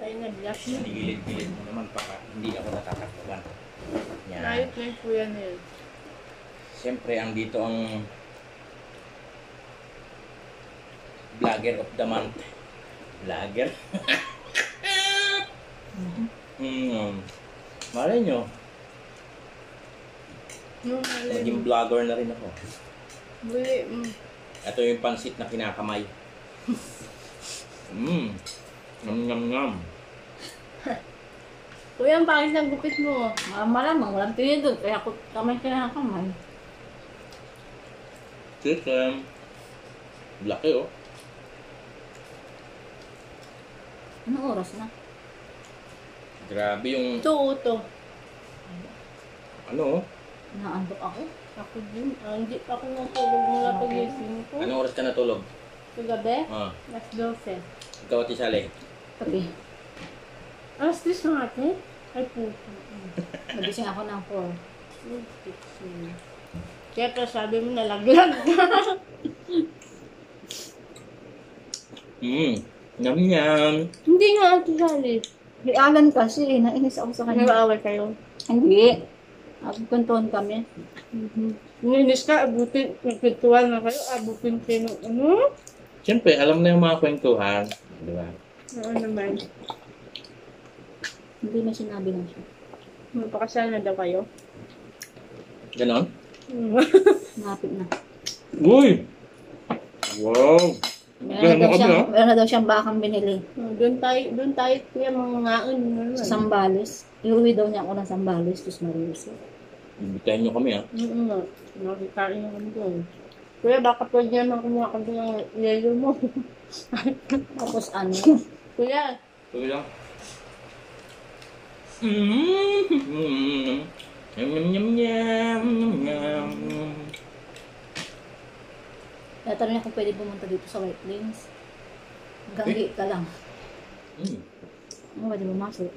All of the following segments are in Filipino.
Tayo na black na. Sinigilid-gilid mo naman baka hindi ako natatakbuhan. Yan. Ayot na yung kuya nil. Siyempre, ang dito ang vlogger of the month. Vlogger? hmm. Malay nyo, alin. naging vlogger na rin ako. Buli. Mm. Ito yung pansit na kinakamay. Mmm. Ngam ngam ngam. Kuya, ang pangit ng gupit mo. Ah, malamang, walang tiyo doon. Kaya ako kamay kinakamay. Chicken. Laki oh. Anong oras na? Grabe yung Ito, ano oh. Naandok ako. Ako din. Ah, hindi pa ako natulog mula pagising ko. Anong oras ka natulog? Kagabi, Ah, alas 12. ikaw at Isale. Pati, Alas 10 na ate? Ay, puto. nagising ako ng 4. Kaya pa sabi mo nalaglag ka. Mmm. Ngam ngam. Hindi nga ate Sally. Hialan kasi, eh. nainis ako sa kanya. Nag-aaway kayo. Hindi. Agkuntuhan kami. Ninis ka, abutin. Nagpintuan na kayo, abutin kayo. Ano? Siyempre, alam na yung mga kwentuhan. Di ba? Oo naman. Hindi na sinabi lang siya. Magpakasal na daw kayo. Ganon? Napit na. Uy! Wow! Meron na, daw kami, siyang, meron daw siyang bakang binili. Oh, doon tayo, doon tayo kuya mga ngaon. Ano Sa Sambales. Iuwi daw niya ako ng Sambales. Tapos Mariso. Imbitahin nyo kami ah. Oo nga. Nakikain na kami doon. Kuya, baka pwede naman kumuha ka doon ng yelo mo. Tapos ano, kuya, Tuloy lang. Mmm! Yum yum yum yum yum tatanong niya kung pwede pumunta dito sa White Plains. Hanggang ka lang. Mm. Ano pwede pumasok?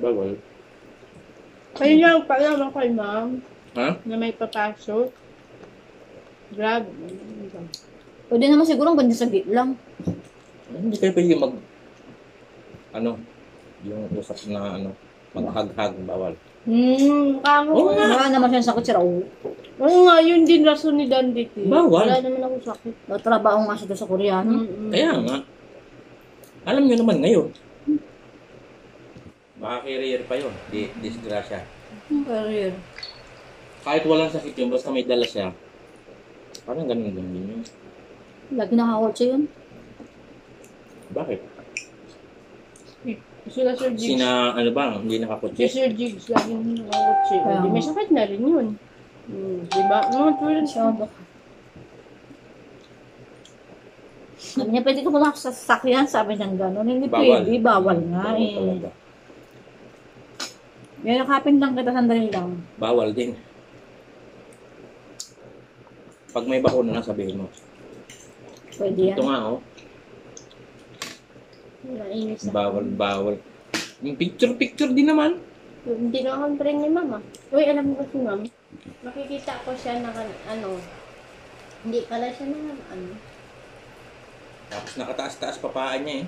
Bawal. kayo lang pala ako kay ma'am Ha? na may papasok. Grab. Pwede naman siguro kung sa gate lang. Hindi kayo pwede mag... Ano? Yung usap na ano? Mag-hug-hug. Bawal. Hmm, kamo Oo nga. Wala naman siya sakit si Raul. Oo nga, yun din rason ni Dandit. eh. Bawal. Wala naman ako sakit. Trabaho nga siya doon sa Koreano. Mm-mm. Kaya nga. Alam nyo naman ngayon. Baka career pa yun. Di, disgrasya. Hmm, Career. Kahit walang sakit yun, basta may dala siya. Parang ganun ganun din yun. Lagi nakakotse yun. Bakit? Sila Sir Jigs. Sina, ano ba, hindi Si nakakotse? Sir Jigs, lagi nakakotse. Kaya Hindi, may nga. sakit na rin yun. Hmm, diba? Mga tulad siya. Masyado. Sabi niya, pwede ka pumasok sa sasakyan. Sabi niya gano'n. Hindi Bawal. pwede. Bawal nga Bawal eh. talaga. Yakapin lang kita sandali lang. Bawal din. Pag may bakuna na, sabihin mo. Pwede yan. Ito nga, oh. Nainis na. Bawal, bawal. Yung picture-picture din naman. Hindi na akong friend ni mama. Uy, alam mo ba si ma'am? Makikita ko siya na ano, hindi pala siya na ano. Tapos nakataas-taas pa paan niya eh.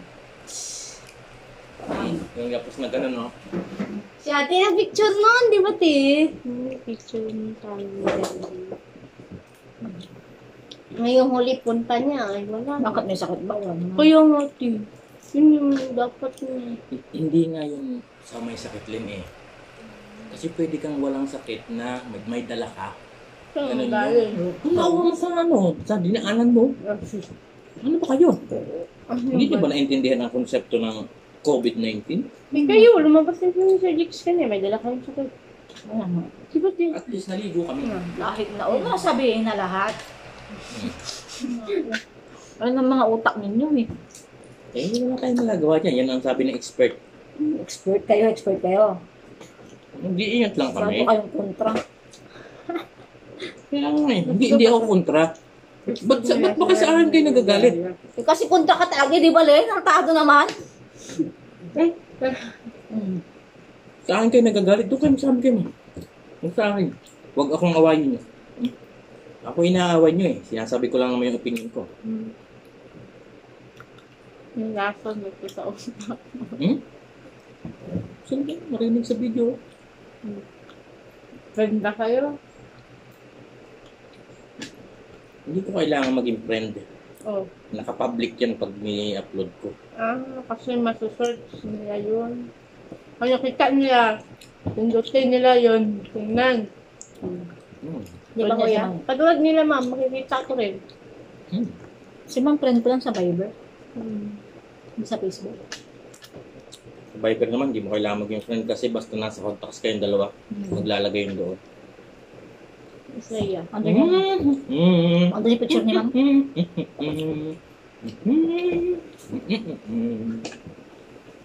Yung yapos na ganun, no? Si ate na picture noon, di ba ti? Hmm, picture ni Tami. Ngayong huli punta niya. Ay, wala. Bakit may sakit ba? Wala naman. Kaya nga, ti. Yun yung dapat na. Hindi nga yung sa may sakit din eh. Kasi pwede kang walang sakit na may, may dala ka. Ganun ang galing? Tumawa mo sa ano, sa dinaanan mo. Ano ba kayo? Hindi niyo ba naintindihan ang konsepto ng COVID-19? May kayo, lumabas din sa Sir Jigs ka niya. May dala kayong sakit. Wala nga. Din? At least naligo kami. Lahit na. Huwag mo sabihin na lahat. Ano ng mga utak ninyo eh. Eh, hindi naman tayo magagawa dyan. Yan ang sabi ng expert. Expert kayo, expert kayo. Hindi ingat lang Saan kami. po kayong kontra? Kaya nga eh. Hindi, hindi ako kontra. Ba't, sa, ba't ba kasi akin kayo nagagalit? Eh, kasi kontra ka talaga, di ba, Len? Ang tado naman. Hmm. Sa akin kayo nagagalit. Doon kayo sa amin kayo. Huwag sa akin. Huwag akong awayin niyo. Ako inaaway niyo eh. Sinasabi ko lang naman yung opinion ko. Yung lasa nito sa utak. Hmm? Sino ba marinig sa video? Ganda kayo. Hindi ko kailangan maging friend. Oh. Nakapublic yan pag ni-upload ko. Ah, kasi masusearch nila yun. Kaya kita nila. Pindutin nila yun. Tingnan. Hmm. Di ba Kuya? kuya? Ma'am? Katulad nila ma'am, makikita ko rin. Hmm. Si Ma'am friend ko lang sa Viber. Hmm. Sa Facebook. Sa Viber naman, hindi mo kailangan maging friend kasi basta nasa contacts kayong dalawa, maglalagay yun doon. Ano yun? Hmm. Ano yung picture ni Ma'am?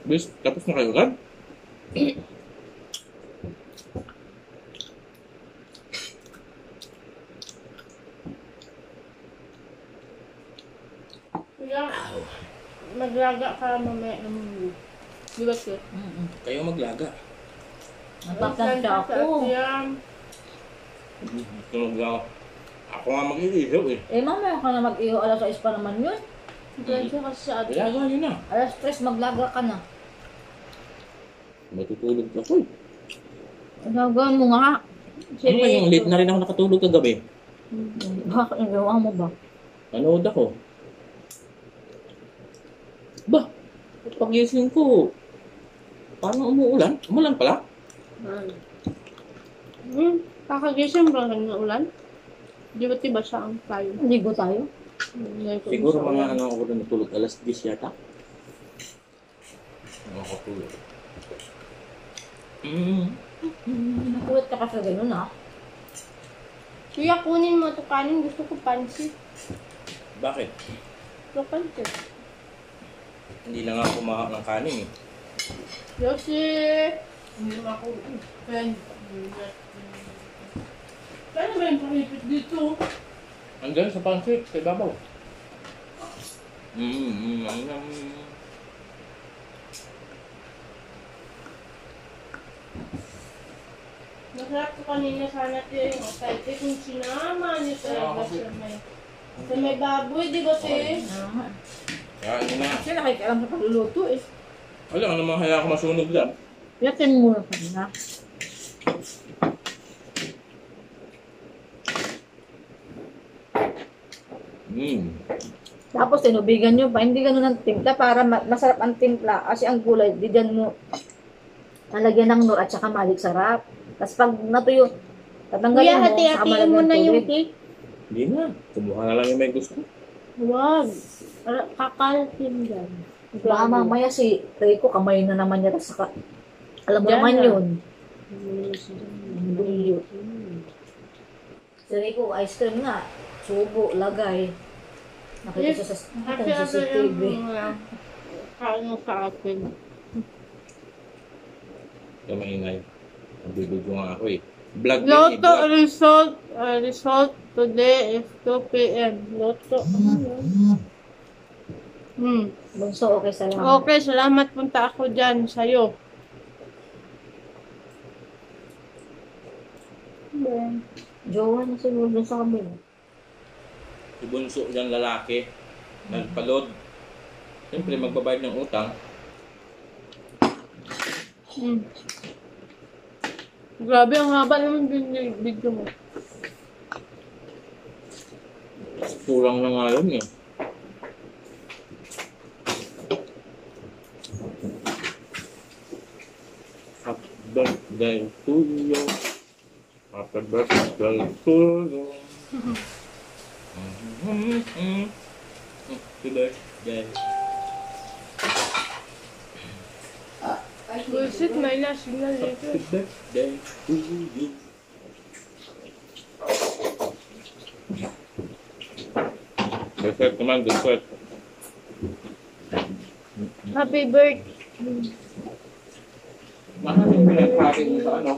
Bis, tapos na kayo agad? Kuya, maglaga ka mamaya ng mundo. Di ba sir? Mm-mm. Kayo maglaga. Nagpaplancha ako. Tunog lang. Ako nga mag-iihaw eh. Eh, mamaya ka na mag-iho. Alas 6 pa naman yun. Diyan kasi sa atin. Ilaga yun na. Alas 3, maglaga ka na. Matutulog ka ko. Gagawin mo nga. Ano kayong late na rin ako nakatulog kagabi? Bakit nagawa mo ba? Nanood ako. Ba, pagising ko, parang umuulan. Umulan pala. Hmm, kakagising ba ng ulan? Di ba tiba siya ang tayo? Ligo tayo. Siguro mga ano ako na natulog, alas 10 yata. Ano ako tulog? Mm. Nakulit ka kasi ganun ah. Kuya, kunin mo ito kanin. Gusto ko pansit. Bakit? Gusto ko pansit. Hindi na nga kumakain ng kanin eh. Yoshi! Hindi naman ako friend. Kaya ba yung pakipit dito? Andyan sa pancit, sa ibabaw. Mm, mm, mm, mm. Masarap ko kanina sana ito yung asayte kung sinama niyo talaga kasi- sa may... Sa may baboy, di ba, te? Kaya yun na. Kasi nakikialam sa pagluluto eh. Alam, ano mga kaya ako masunog dyan? Yakin muna ka na. Mm. Tapos tinubigan nyo pa, hindi ganun ang timpla para ma- masarap ang timpla. Kasi ang gulay, di dyan mo lalagyan ng nor at saka malik sarap. Tapos pag natuyo, tatanggalin Kuya, mo, saka hati-hatiin malagyan mo na yung tubig. cake. Hindi na. Kumuha na lang yung may gusto. Huwag. Ara- Kakalatin dyan. Baka mamaya si Rico, kamay na naman niya. Tapos saka, alam mo naman na. yun. Bulyo. Si Rico, ice cream nga. Subo, lagay. Nakita siya sa, nakita siya sa TV. kaano sa akin. Kaya maingay. Nagbibidyo nga ako eh. Vlog eh, Loto vlog. result, uh, result today is 2 p.m. Loto. Ano yun? Hmm. Bunso, okay, salamat. Okay, salamat punta ako dyan sa'yo. Ben. Jowa na siguro dun sa kabila. Si Bunso dyan lalaki. Nagpalod. Siyempre magbabayad ng utang. Hmm. Grabe, ang haba naman yung video mo. Kulang na nga yun eh. Birthday to you. Happy birthday to you. Happy birthday. Bullshit, may national dito. Happy birthday to you. Dessert naman, dessert. Happy birthday. Maraming pinagpapin mo sa ano.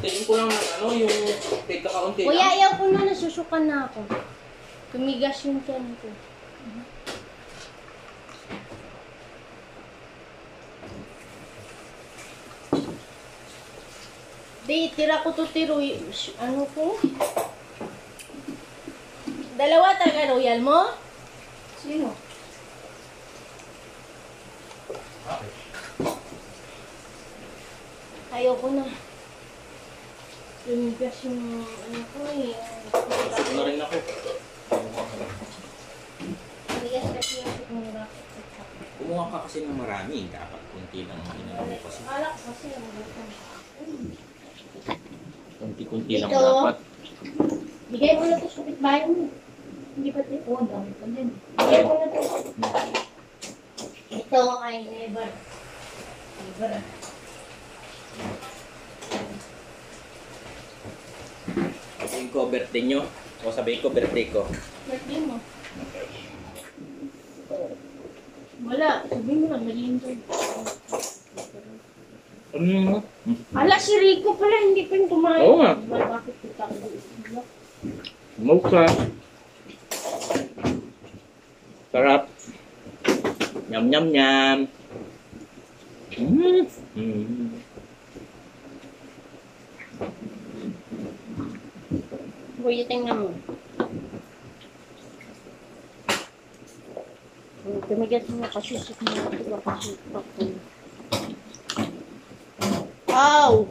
Tingin ko lang ng ano, yung take ka kaunti Kuya, lang. ayaw ko na, nasusukan na ako. Tumigas yung tiyan ko. Di, tira ko to tiro. Ano ko? Dalawa taga royal mo? Sino? Ayoko na. Lumigas yung ano ko eh. Gusto na rin ako. Lumigas kasi yung sigmura. Kumuha ka kasi ng marami. Dapat kunti lang ang inano mo kasi. Akala ko kasi ang. Kunti-kunti lang Ito. dapat. Bigay mo na to sa kapitbahay mo. Hindi ba ito? Oo, dami pa din. Bigay mo na to. Ito ay never. Never. Sabihin ko birthday nyo. O sabihin ko birthday ko. Birthday mo. Wala. Sabihin mo lang, maliin to. Ano mo? Ala, si Rico pala, hindi pa yung kumain. Oo nga. Bakit kita? Mocha. Sarap. Nyam nyam nyam. Mm. Mm. Kuya, tingnan mo. Tumigas mo kasi sik mo. Diba kasi ako. Ow!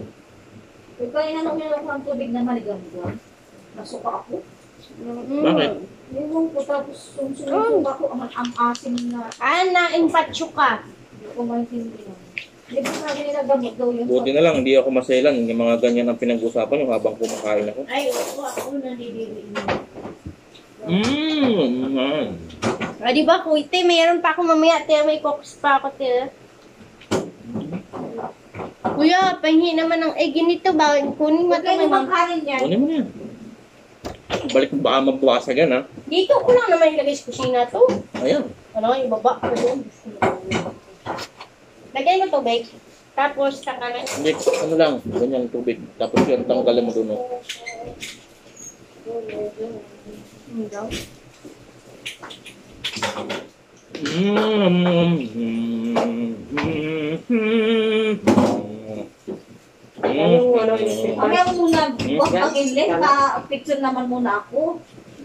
Ikaw, inanong niyo ako ang tubig na maligamgam. Nasuka ako. Mm. Bakit? Ewan ko, tapos sumusunod ako ang, ang asim na Ah, na-impatcho ka. hindi ko maintindihan. Di ba sabi nila gamot daw yun? Buti na lang, hindi ako maselan. Yung mga ganyan ang pinag-usapan yung habang kumakain ako. Ay, oo, ako nalilili. Mmm. Ah, di ba, kuite, mayroon pa ako mamaya, te, may cookies pa ako, te. Kuya, pahingi naman ng egg nito ba? Kunin mo Huwag ito, kayo naman mam- kanin yan. Kunin mo na yan. Balik mo baka mabawasag yan ha. Dito ko lang naman ilagay sa kusina to. Ayan. Ano, ibaba ko doon. Gusto mo. Lagay mo to, bake. Tapos, saka na. Hindi, ano lang, ganyan tubig. Tapos yun, tanggalin mo doon. oh. Ano daw? Kaya muna, huwag mag-inlet pa. Picture naman muna ako.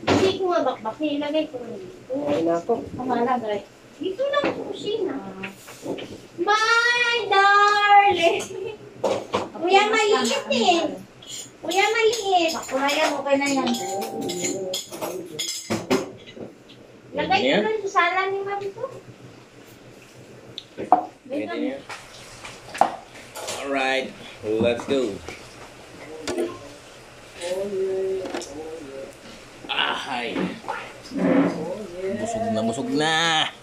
Hindi ko nga bakbak. Ilagay ko lang dito. Ay, nako. Pamalagay. Dito lang sa kusina. My darling! Kuya, maliit eh. Kuya, maliit. Ako na yan, okay na yan. Lagay ko lang sa sala ni Mami to. Pwede na yan. Alright, let's go. Ah, hi. Busog na, busog na.